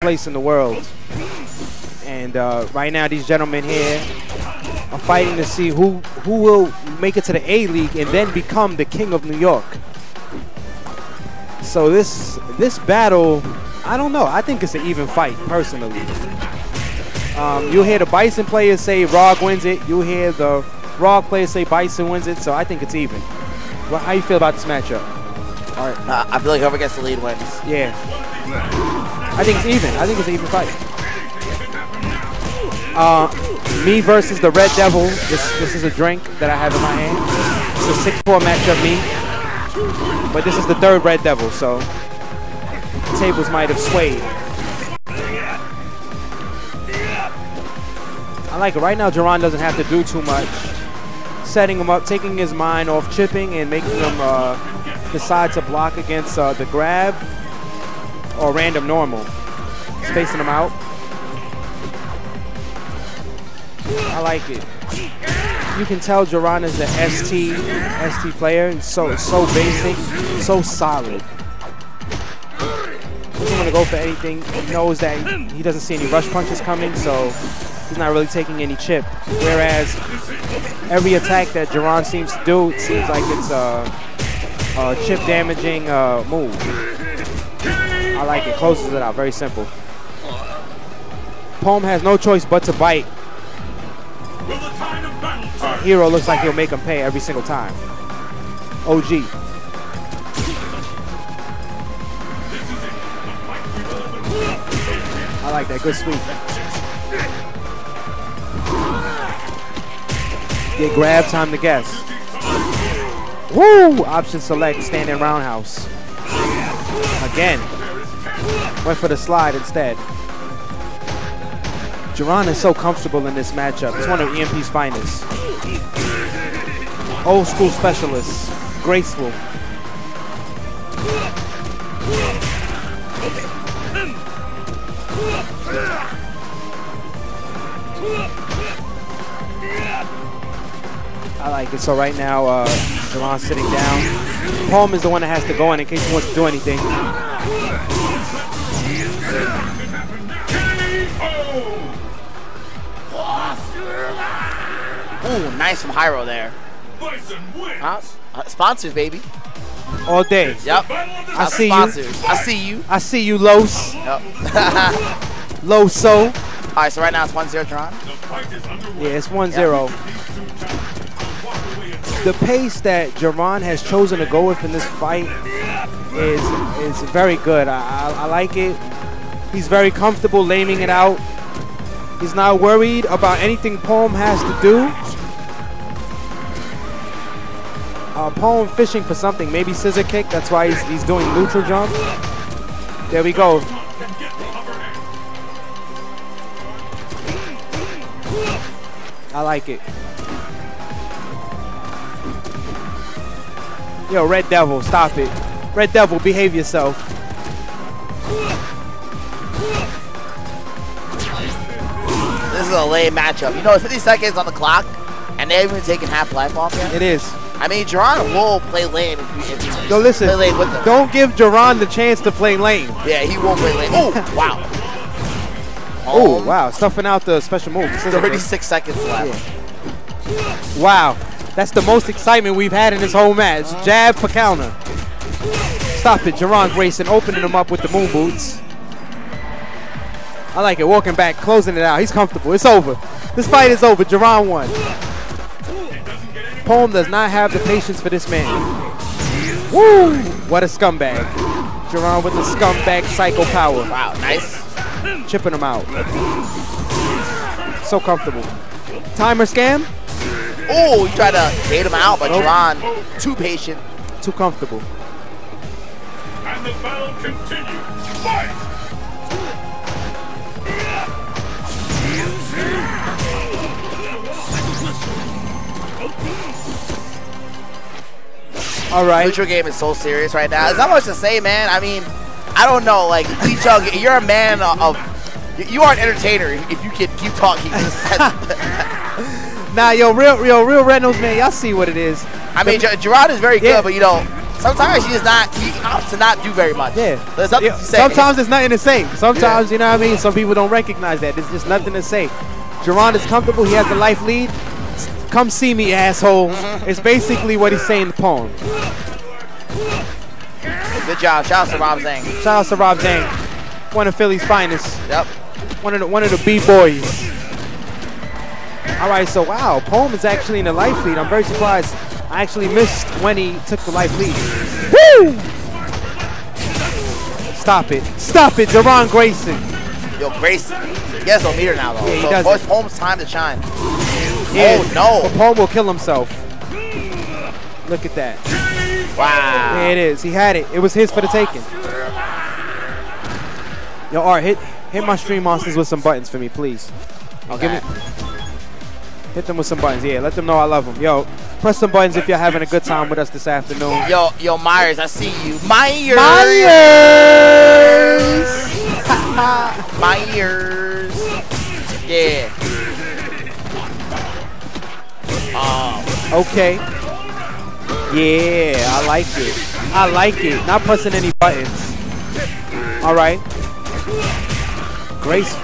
place in the world. And uh, right now, these gentlemen here are fighting to see who who will make it to the A League and then become the king of New York. So this this battle, I don't know. I think it's an even fight, personally. Um, you'll hear the Bison players say Rog wins it. You'll hear the Rog players say Bison wins it. So I think it's even. Well, how you feel about this matchup? All right. Uh, I feel like whoever gets the lead wins. Yeah. I think it's even. I think it's an even fight. Uh, me versus the Red Devil. This this is a drink that I have in my hand. It's a 6-4 matchup me. But this is the third Red Devil, so tables might have swayed. I like it. Right now, Jaron doesn't have to do too much. Setting him up, taking his mind off chipping and making him uh, decide to block against uh, the grab or random normal. Spacing them out. I like it. You can tell Jaron is an ST ST player. He's so so basic, so solid. He doesn't want to go for anything. He knows that he doesn't see any rush punches coming, so he's not really taking any chip. Whereas every attack that Jaron seems to do, it seems like it's a, a chip damaging uh, move. Like it. Closes it out. Very simple. Poem has no choice but to bite. Uh, Hiro looks like he'll make him pay every single time. OG. I like that. Good sweep. Get grab, time to guess. Woo! Option select, standing roundhouse. Again. Went for the slide instead. Jaron is so comfortable in this matchup. It's one of EMP's finest. Old school specialist. Graceful. I like it. So right now, uh, Jaron's sitting down. Palm is the one that has to go in in case he wants to do anything. Ooh, nice from Hiro there. Huh? Uh, sponsors, baby. All day. Yep. I see sponsors. you. I see you. I see you, Los. Yep. Loso. All right, so right now it's 1-0 Tron. Yeah, it's 1-0. The pace that Jaron has chosen to go with in this fight is is very good. I, I, I like it. He's very comfortable laming it out. He's not worried about anything Palm has to do. Uh, fishing for something, maybe scissor kick. That's why he's, he's doing neutral jump. There we go. I like it. Yo, Red Devil, stop it. Red Devil, behave yourself. This is a lame matchup. You know, it's 50 seconds on the clock, and they haven't even taken half life off yet. It is. I mean, Jaron will play lane if you, if you Yo, listen. play lame with them. Don't give Jaron the chance to play lane. Yeah, he won't play lane. Oh, wow. Oh, wow. Stuffing out the special move. Scissor kick. 36 seconds left. Wow. That's the most excitement we've had in this whole match. Jab for counter. Stop it. Jaron Grayson opening him up with the moon boots. I like it. Walking back, closing it out. He's comfortable. It's over. This fight is over. Jaron won. Poem does not have the patience for this man. Woo! What a scumbag. Jaron with the scumbag psycho power. Wow, nice. Chipping him out. So comfortable. Timer scam? Oh, you tried to bait him out, but Nope. Jaron, too patient. Too comfortable. And the battle continues. Fight! All right. Neutral game is so serious right now. There's not much to say, man. I mean, I don't know. Like, Lee Chung, you're a man of. You are an entertainer if you can keep talking. Nah, yo, real, real, real Reynolds, man, y'all see what it is. I mean, Ger- Gerard is very good, but you know, sometimes he is not. He opts to not do very much. Yeah. There's nothing Yeah, to say. Sometimes there's nothing to say. Sometimes, you know what I mean? Some people don't recognize that. There's just nothing to say. Jerron is comfortable. He has the life lead. Come see me, asshole. It's basically what he's saying in the poem. Good job. Shout out to Rob Zhang. Shout out to Rob Zhang, one of Philly's finest, Yep. one of the one of the b boys. All right, so wow, Poem is actually in the life lead. I'm very surprised. I actually missed when he took the life lead. Woo! Stop it! Stop it, Jerron Grayson. Yo, Grace. He has no meter now though. Yeah, he so does it. Time to shine. Yeah, Oh, no. Poem will kill himself. Look at that. Wow. There it is. He had it. It was his for the taking. Yo, Art, hit hit my stream monsters with some buttons for me, please. Okay. Give it. hit them with some buttons. Yeah, let them know I love them. Yo, press some buttons if you're having a good time with us this afternoon. Yo, yo, Myers, I see you. Myers. Myers! Myers. Yeah. Um, Okay. Yeah, I like it. I like it. Not pressing any buttons. All right. Grace,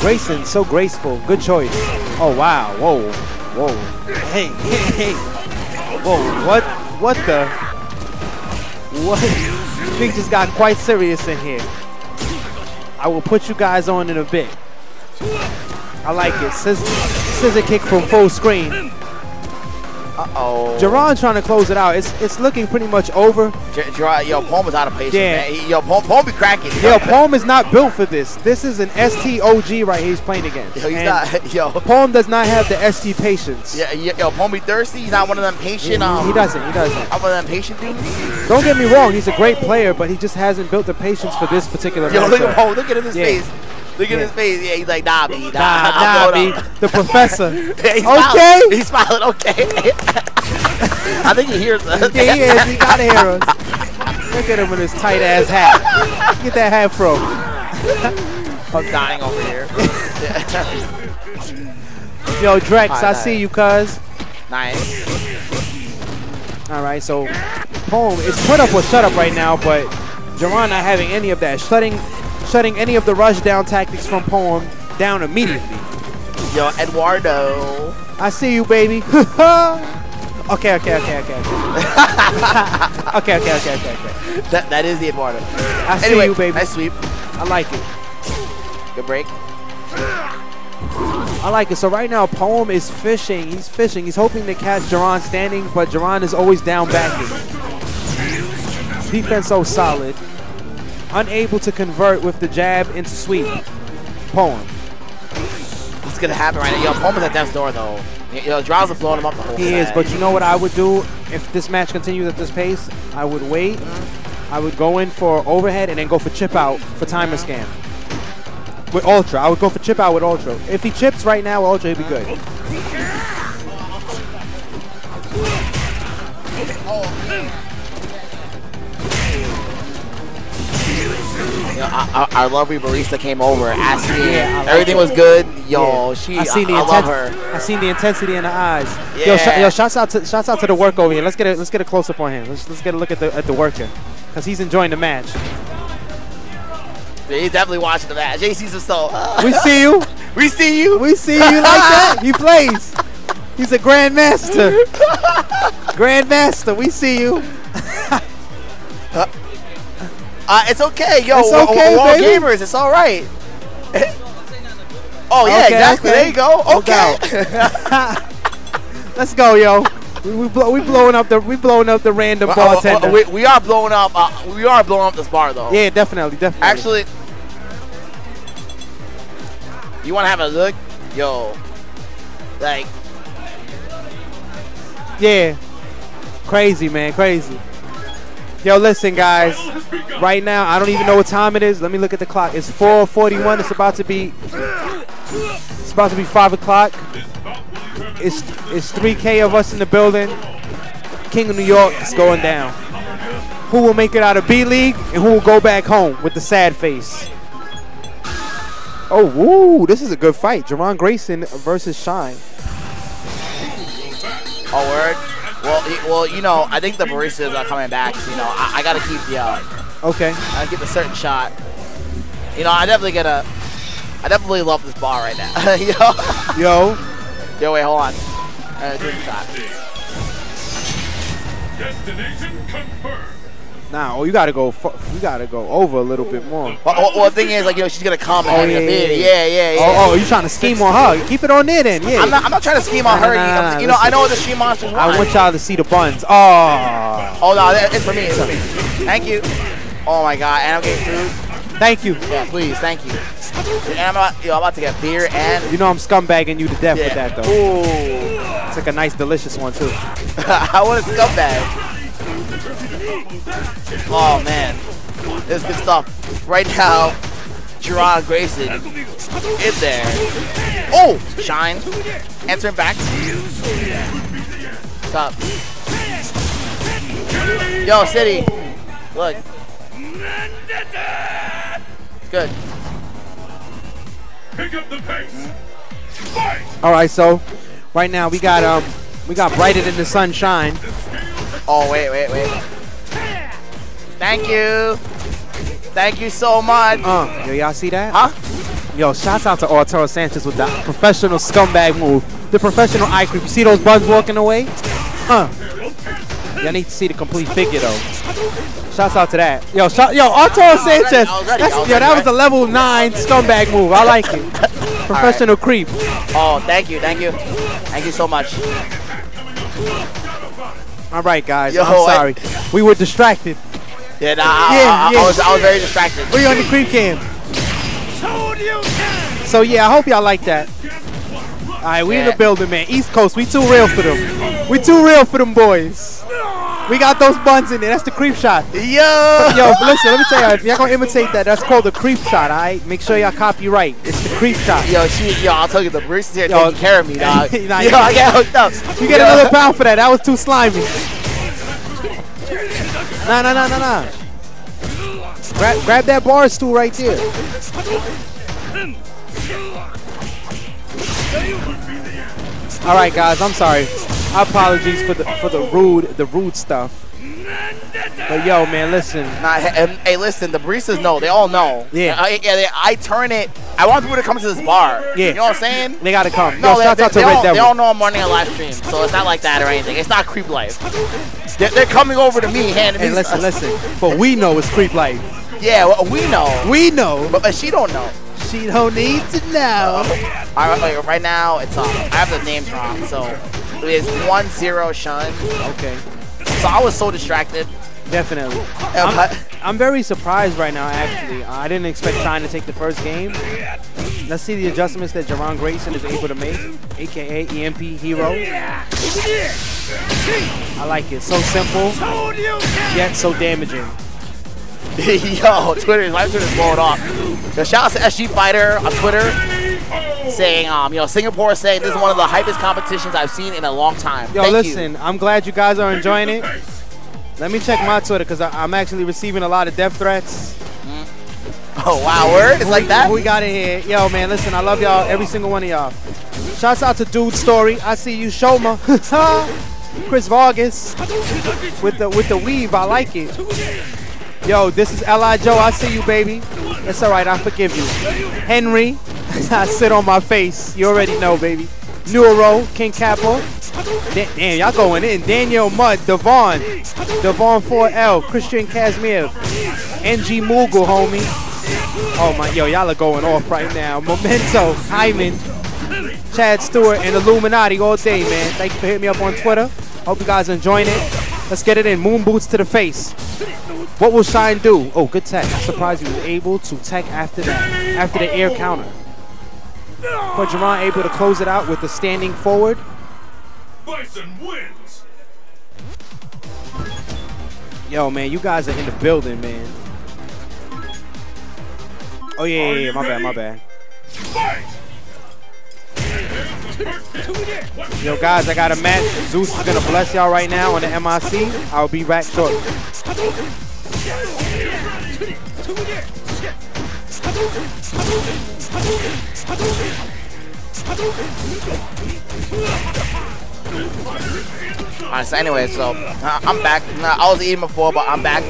Grayson, so graceful. Good choice. Oh wow. Whoa. Whoa. Hey, hey, hey. Whoa. What? What the? What? Things just got quite serious in here. I will put you guys on in a bit. I like it. Scissor, scissor kick from full screen. Uh-oh. Jerron trying to close it out. It's it's looking pretty much over. Yo, Poem is out of patience, Yeah. man. He- yo, Palm, Poem be cracking. Yo, Palm is not built for this. This is an STOG right here he's playing against. Yo, he's And not. Yo, Poem does not have the ST patience. yeah, yo, yo, Poem be thirsty. He's not one of them patient. he, Um, he doesn't. He doesn't. I'm one of them patient dudes. Don't get me wrong. He's a great player, but he just hasn't built the patience for this particular Yo, look at. Poem. Look at his Yeah. face. Look at Yeah. his face. Yeah, he's like, nah, B. Nah, Nah, nah, B. The professor. Yeah, he's Okay. Smiling. He's smiling. Okay. I think he hears us. yeah, he is. He gotta hear us. Look at him with his tight ass hat. Get that hat from. I'm dying over here. Yo, Drex, Hi, I nice. see you, cuz. nice. All right, so home. is put up or shut up right now, but Jerron not having any of that. Shutting shutting any of the rush down tactics from Poem down immediately. Yo, Eduardo. I see you, baby. okay, okay, okay, okay, okay. okay, okay, okay, okay. That, that is the Eduardo. I see Anyway, you, baby. nice sweep. I like it. Good break. I like it. So right now, Poem is fishing. He's fishing. He's hoping to catch Jerron standing, but Jerron is always down backing. Defense so solid. Unable to convert with the jab into sweep. Poem. What's gonna happen right now? Yo, Poem is at death's door though. Yo, Draws are blowing him up the whole He is, but you know what I would do if this match continues at this pace? I would wait. I would go in for overhead and then go for chip out for timer scam. With Ultra. I would go for chip out with Ultra. If he chips right now, Ultra, he'd be good. Yo, our, our lovely barista came over, asked me. Yeah, like everything it. was good. Yo, Yeah. she. I seen the I, I love her. I seen the intensity in the eyes. Yo, Yeah. sh- yo, shouts out to shouts out to the work over here. Let's get a let's get a close up on him. Let's let's get a look at the at the worker, cause he's enjoying the match. Yeah, he's definitely watching the match. JC's himself. We see you. we see you. We see you like that. He plays. He's a grandmaster. grandmaster. We see you. Uh, Uh, it's okay, yo. It's okay, we're, all baby. gamers. It's all right. oh yeah, Okay, exactly. okay. There you go. Okay. Let's go, yo. We, we, blow, we blowing up the we blowing up the random Uh, uh, bartender. uh, we, we are blowing up. Uh, we are blowing up this bar though. yeah, definitely, definitely. Actually, you want to have a look, yo? Like, Yeah. Crazy, man. Crazy. Yo, listen, guys. Right now, I don't even know what time it is. Let me look at the clock. It's 4:41. It's about to be. It's about to be five o'clock. It's it's 3K of us in the building. King of New York is going down. Who will make it out of B League and who will go back home with the sad face? Oh, woo! This is a good fight. Jerron Grayson versus Shine. oh word, Well, y- well, you know, I think the baristas are coming back. You know, I, I gotta keep the, uh, Okay. I gotta keep a certain shot. You know, I definitely gotta, I definitely love this bar right now. Yo. Yo. Yo, wait, hold on. Uh, do shot. Destination confirmed. Nah, oh, you gotta go. You gotta go over a little bit more. Well, well, the thing is, like, you know, she's gonna come Oh, yeah, yeah, Yeah, yeah, yeah. Oh, oh, you trying to scheme on her? Keep it on there then. Yeah. I'm not, I'm not trying to scheme on her. you know, nah, you know, I know what the stream monsters want. I want y'all to see the buns. Oh, Oh no, it's for me. It's for me. Thank you. Oh my god, and I'm getting food. thank you. Yeah, please, thank you. And I'm about, yo, I'm about to get beer and You know I'm scumbagging you to death with that though. Ooh, It's like a nice, delicious one too. I want a scumbag. Oh man, this is good stuff. Right now, Jerron Grayson in there. Oh, shine. Answering back. What's up? Yo, City. Look. Good. Pick up the pace. Fight! All right, so right now we got um we got brighter than the sunshine. Oh, wait, wait, wait. Thank you. Thank you so much. Uh, yo, y'all see that? Huh? Yo, shouts out to Arturo Sanchez with that professional scumbag move. The professional eye creep. You see those buns walking away? Huh. Y'all need to see the complete figure though. Shouts out to that. Yo, shout, yo, Arturo I Sanchez. I was ready, That's- I yo, that was a level nine scumbag move. I like it. Professional creep. Oh, thank you, thank you. Thank you so much. All right, guys. Yo, I'm I- sorry. We were distracted. Yeah, nah, I, Yeah, I, I, yeah. I was, I was very distracted. We're on the creep cam. So yeah, I hope y'all like that. All right, we in Yeah. the building, man. East Coast, we too real for them. We too real for them boys. We got those buns in there. That's the creep shot. Yo! Yo, listen, let me tell you, if y'all gonna imitate that, that's called the creep shot, all right? Make sure y'all copyright. It's the creep shot. Yo, she, yo, I'll tell you, the barista's here Yo. taking care of me, dog. Nah, yo, you- I get hooked up. You get Yo. another pound for that. That was too slimy. Nah, nah, nah, nah, nah. Grab, grab that bar stool right there. All right, guys. I'm sorry. Apologies for the for the rude the rude stuff. But yo, man, listen. Nah, hey, hey, listen, the baristas know. They all know. Yeah. I, yeah, they, I turn it. I want people to come to this bar. Yeah. You know what I'm saying? They gotta come. No, yo, they, they, out to they, Red all, they all know I'm running a live stream, so it's not like that or anything. It's not creep life. They're, they're coming over to me, handing Hey, me listen, stuff. listen. But we know it's creep life. Yeah, well, we know, We know. but, but she don't know. She don't need to know. All right, like, right now, it's um, I have the names wrong, so it's one zero Shun. Okay, So I was so distracted. definitely. I'm, I'm very surprised right now, actually. Uh, I didn't expect Shine to take the first game. Let's see the adjustments that Jerron Grayson is able to make, aka EMP Hiro. I like it. So simple, yet so damaging. Yo, Twitter, my Twitter's blowing off. Yo, shout out to SG Fighter on Twitter saying, um, you know, Singapore saying this is one of the hypest competitions I've seen in a long time. Yo, Thank listen, you. I'm glad you guys are enjoying it. Let me check my Twitter because I'm actually receiving a lot of death threats. Oh, wow, word? It's like that? We got in here? Yo, man, listen, I love y'all, every single one of y'all. Shouts out to Dude Story. I see you, Shoma. Chris Vargas with the with the weave. I like it. Yo, this is Li Joe. I see you, baby. It's all right. I forgive you. Henry, I sit on my face. You already know, baby. Neuro, King Capo. Da- Damn, y'all going in. Daniel Mudd, Devon, Devon 4L, Christian Casimir, NG Moogle, homie. Oh my, yo, y'all are going off right now. Memento, Hyman, Chad Stewart, and Illuminati all day, man. Thank you for hitting me up on Twitter. Hope you guys enjoying it. Let's get it in. Moon boots to the face. What will Shine do? Oh, good tech. I'm surprised he was able to tech after that, after the air counter. But Jerron able to close it out with the standing forward. Bison wins. Yo, man, you guys are in the building, man. Oh yeah, yeah, yeah. My bad, my bad. Yo, guys, I got a match. Zeus is gonna bless y'all right now on the MIC. I'll be back shortly. Alright, so anyway, so uh, I'm back. Nah, I was eating before, but I'm back.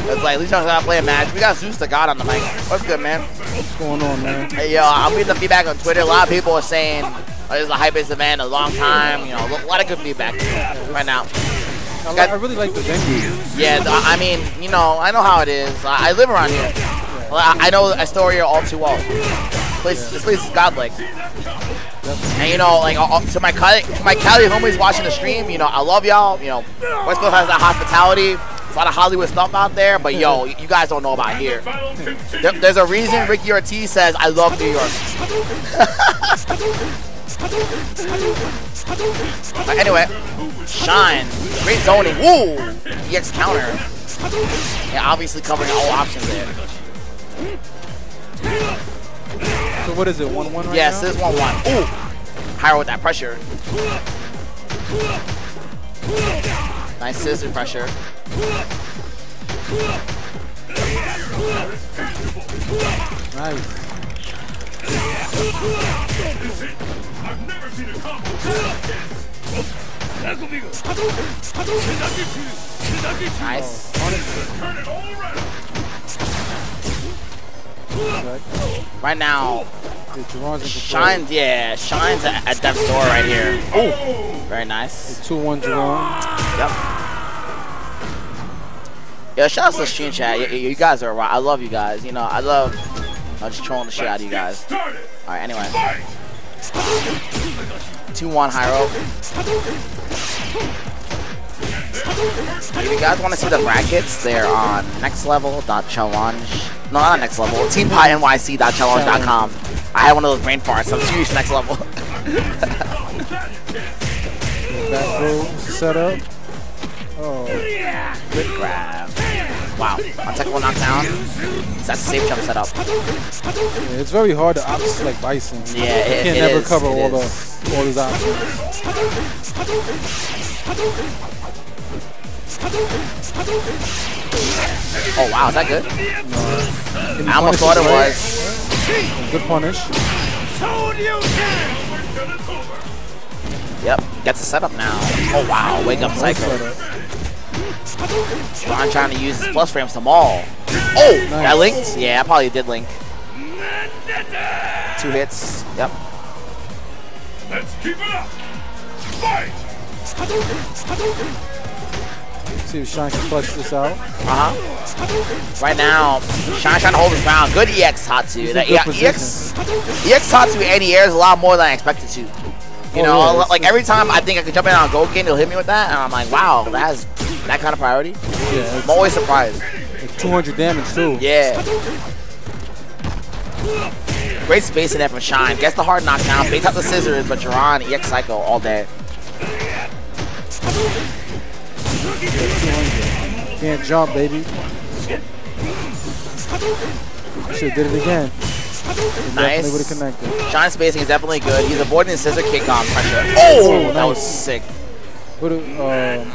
It's like, at least I'm gonna play a match. We got Zeus the God on the mic. What's good, man? What's going on, man? Hey, yo, I'm reading the feedback on Twitter. A lot of people are saying oh, this is the hypest event in a long time. You know, a lot of good feedback right now. I, I really like the venue. Yeah, I mean, you know, I know how it is. I, I live around here. I, I know Astoria all too well. This place, this place is godlike. And you know, like uh, uh, to my Cali, to my Cali homies watching the stream, you know, I love y'all. You know, Westfield has that hospitality. There's a lot of Hollywood stuff out there, but yo, you guys don't know about here. There- There's a reason Ricky Ortiz says, "I love New York." But anyway, shine, great zoning. Woo! EX counter. Yeah, obviously covering all options there. So what is it? One one right Yes, now? this one one. Ooh, higher with that pressure. Nice scissor pressure. Nice. I've never seen a combo. Nice. Oh, Right. Now, Jerron's shines. Yeah, shines at, at death's door right here. Ooh, very nice. Two one Jerron. Yep. Yo, shout out to the stream chat. You, you guys are right. I love you guys. You know, I love. I'm just trolling the shit out of you guys. All right. Anyway, Fight. two one Hiro. If you guys want to see the brackets, they're on nextlevel.challonge. No, not next level. TeamPieNYC.challonge.com. I had one of those brain farts. I'm serious next level. Back row set up. Oh, Good grab. Wow. On one knockdown. That's a safe jump setup. yeah, it's very hard to opt like Bison. Yeah, You it, can't it never is, cover all the all his options. Oh wow, is that good? Can he I almost thought it was. Good punish. Yep, gets a setup now. Oh wow, wake up Psycho. cycle. setup. Ron trying to use his plus frames to maul. Oh, that linked? Yeah, I probably did link. Two hits. Yep. Let's keep it up. Fight. See if Shine can this out. Uh huh. Right now, Shine trying to hold his ground. Good EX Tatsu. in yeah, position. EX, EX Tatsu anti-airs a lot more than I expected to. You Oh, know, yeah, like every time I think I could jump in on Gouken, he'll hit me with that, and I'm like, wow, that has that kind of priority. Yeah, I'm always surprised. it's 200 damage too. Yeah. Great space in there from Shine. Gets the hard knockdown. Baits out the scissors, but Jiron EX Psycho all day. 200. Can't jump, baby. Should have did it again. Definitely Nice. would connected. Shine's spacing is definitely good. He's avoiding the scissor kick on pressure. Oh, that was sick. Would have. Um,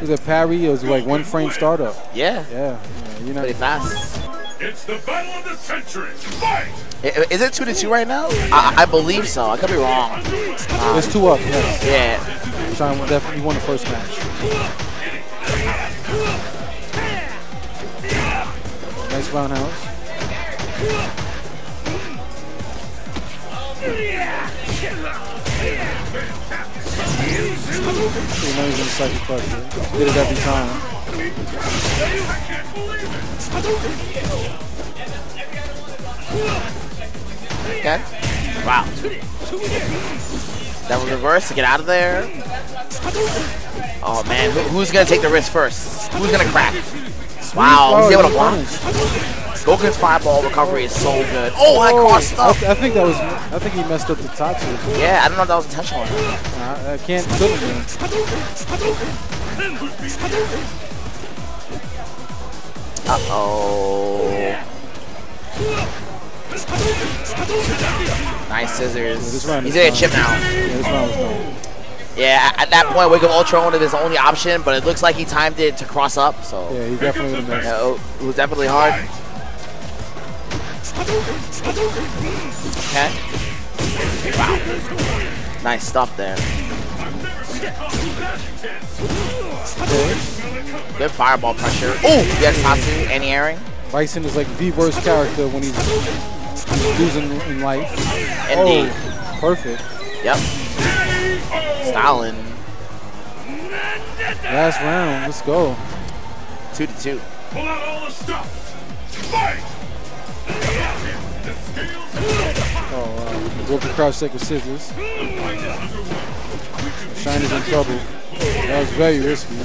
was a parry? It was like one frame startup. Yeah, Yeah. yeah you know. pretty fast. It's the battle of the century. Fight. I- Is it two to two right now? I, I believe so. I could be wrong. There's two up. Yes. Yeah. Shine definitely won the first match. Nice roundhouse. So you know he's psychic pressure. Did it every time. Okay. Wow. That was reverse to get out of there. Oh man, who's gonna take the risk first? Who's gonna crack? Wow, he's able to block. Goku's fireball recovery is so good. Oh, I Oh, crossed I, up. I think that was. I think he messed up the Tatsu. Yeah, I don't know if that was intentional. or not. I, can't. Uh oh. Nice scissors. He's is gonna chip now. Yeah, this round was done. Yeah, at that point, Wake Up Ultra was his only option, but it looks like he timed it to cross up, so Yeah, he definitely would have missed. yeah, it- it was definitely hard. Okay. Wow. Nice stuff there. Good fireball pressure. Oh, yes, Tatsu, any airing. Bison is like the worst character when he's, losing in life. Indeed. Oh, perfect. Yep. Stalin. Last round. Let's go. Two to two. Pull out all the stops. Fight! Oh, wow. Broke the crouch stick with scissors. Shiner's in trouble. That was very risky.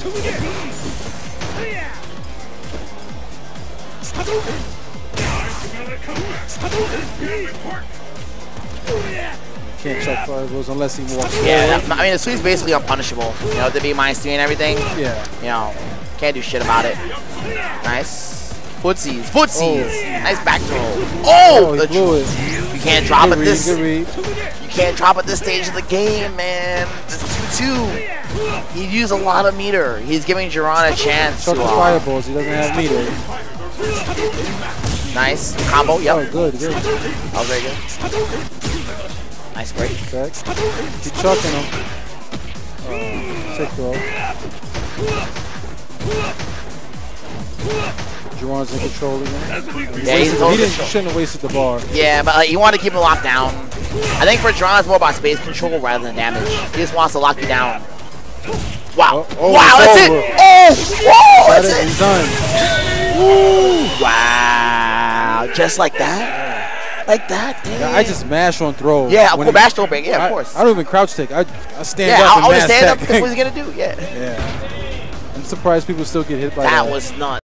Can't check fireballs unless he walks Yeah, that, I mean, the sweep's basically unpunishable. You know, the B minus three and everything. Yeah. You know, can't do shit about it. Nice. Footsies, footsies. Nice back throw. Oh, Oh, the blew it. you can't drop at this. You can't drop at this stage of the game, man. It's two two. He used a lot of meter. He's giving Jiron a chance Chuck to. the Uh, fireballs. He doesn't have meter. Nice combo. Yep, Oh, good, good. that was very good. Nice break. Check. Keep chucking him. Oh, sick throw. Jerron's in control again. Yeah, he's he didn't, shouldn't have wasted the bar. Yeah, but uh, you want to keep him locked down. I think for Jiron, it's more about space control rather than damage. He just wants to lock you down. Wow. Oh, oh, wow, that's over. it. Oh, whoa, That that's it. he's done. Wow. Just like that? Like that, dude. I just mash on throw. Yeah, when he- mash throw break. Yeah, of course. I, don't even crouch take. I, I stand yeah, up I and always stand up tech. because what he's gonna do. Yeah. yeah. I'm surprised people still get hit by that. That was nuts.